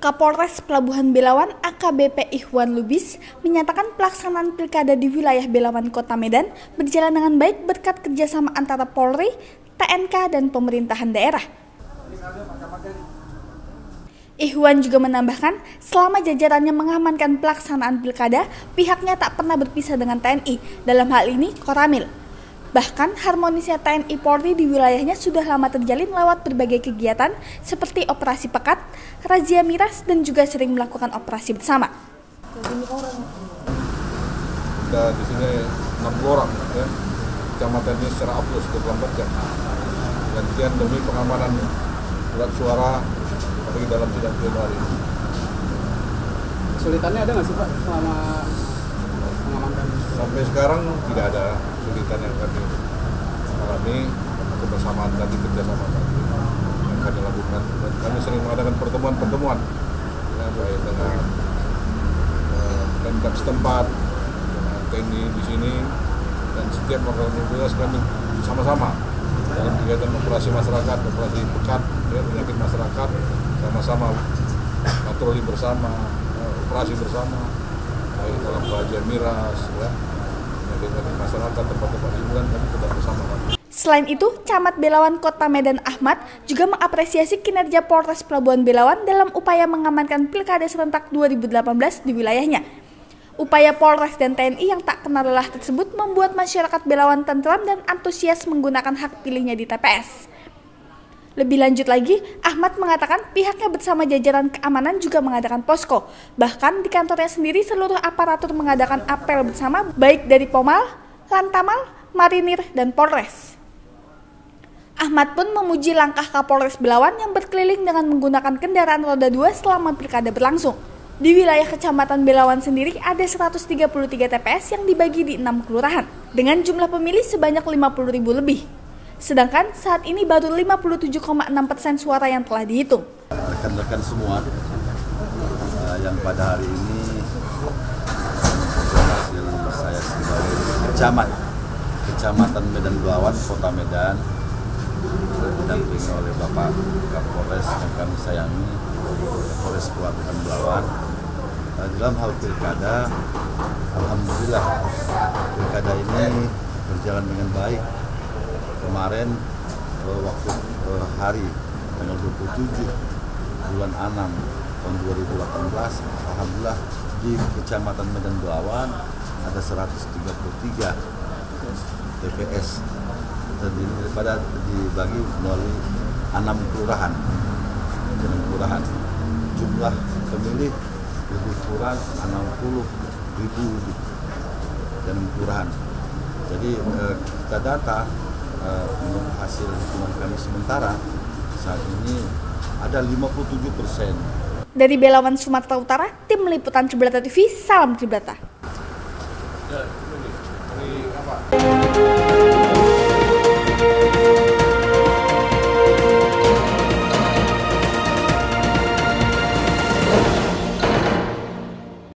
Kapolres Pelabuhan Belawan AKBP Ikhwan Lubis menyatakan pelaksanaan pilkada di wilayah Belawan Kota Medan berjalan dengan baik berkat kerjasama antara Polri, TNK, dan pemerintahan daerah. Ikhwan juga menambahkan, selama jajarannya mengamankan pelaksanaan pilkada, pihaknya tak pernah berpisah dengan TNI, dalam hal ini Koramil. Bahkan harmonisnya TNI Polri di wilayahnya sudah lama terjalin lewat berbagai kegiatan seperti operasi pekat, razia miras, dan juga sering melakukan operasi bersama. Kita di sini 6 orang ya, kecamatan ini secara upload 24 jam. Gantian demi pengamanan surat suara apalagi dalam sidang hari ini. Kesulitannya ada nggak sih Pak selama mengamankan? Sampai sekarang tidak ada kesulitan yang kami alami kebersamaan tadi kerjasama tadi yang kami lakukan dan kami sering mengadakan pertemuan-pertemuan ya, baik dengan eh, Pemkab setempat dengan TNI di sini dan setiap melakukan tugas kami sama-sama dalam kegiatan operasi masyarakat, operasi pekat, ya, penyakit masyarakat sama-sama patroli bersama, eh, operasi bersama baik dalam razia miras ya Selain itu, Camat Belawan Kota Medan Ahmad juga mengapresiasi kinerja Polres Pelabuhan Belawan dalam upaya mengamankan Pilkada serentak 2018 di wilayahnya. Upaya Polres dan TNI yang tak kenal lelah tersebut membuat masyarakat Belawan tentram dan antusias menggunakan hak pilihnya di TPS. Lebih lanjut lagi, Ahmad mengatakan pihaknya bersama jajaran keamanan juga mengadakan posko. Bahkan di kantornya sendiri seluruh aparatur mengadakan apel bersama baik dari Pomal, Lantamal, Marinir, dan Polres. Ahmad pun memuji langkah Kapolres Belawan yang berkeliling dengan menggunakan kendaraan roda 2 selama pilkada berlangsung. Di wilayah Kecamatan Belawan sendiri ada 133 TPS yang dibagi di 6 kelurahan dengan jumlah pemilih sebanyak 50 ribu lebih. Sedangkan saat ini baru 57,6 persen suara yang telah dihitung. Rekan-rekan semua uh, yang pada hari ini hasil saya sebagai camat Kecamatan Medan Belawan, Kota Medan, didampingi oleh Bapak Kapolres yang kami sayangi, Kapolres Pelabuhan Belawan. Uh, dalam hal pilkada, Alhamdulillah pilkada ini berjalan dengan baik kemarin uh, waktu uh, hari tanggal 27 bulan 6 tahun 2018 Alhamdulillah di Kecamatan Medan Belawan ada 133 TPS terdiri daripada dibagi melalui 6 kelurahan. 6 kelurahan. Jumlah pemilih lebih kurang 60 ribu dan kelurahan. Jadi eh, kita data Eh, hasil hitungan kami sementara saat ini ada 57 persen. Dari Belawan Sumatera Utara, tim liputan Cibrata TV, salam Cibrata. Ya, ini, ini?